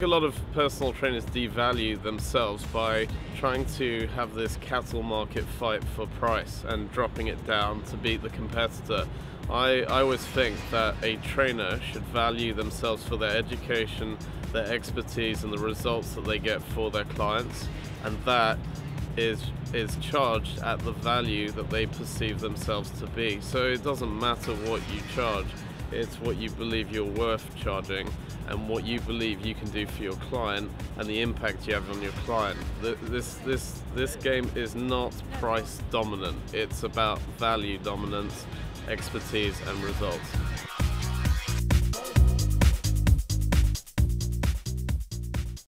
A lot of personal trainers devalue themselves by trying to have this cattle market fight for price and dropping it down to beat the competitor. I, I always think that a trainer should value themselves for their education, their expertise, and the results that they get for their clients, and that is is charged at the value that they perceive themselves to be. So it doesn't matter what you charge, it's what you believe you're worth charging and what you believe you can do for your client and the impact you have on your client. This this this game is not price dominant. It's about value dominance, expertise and results.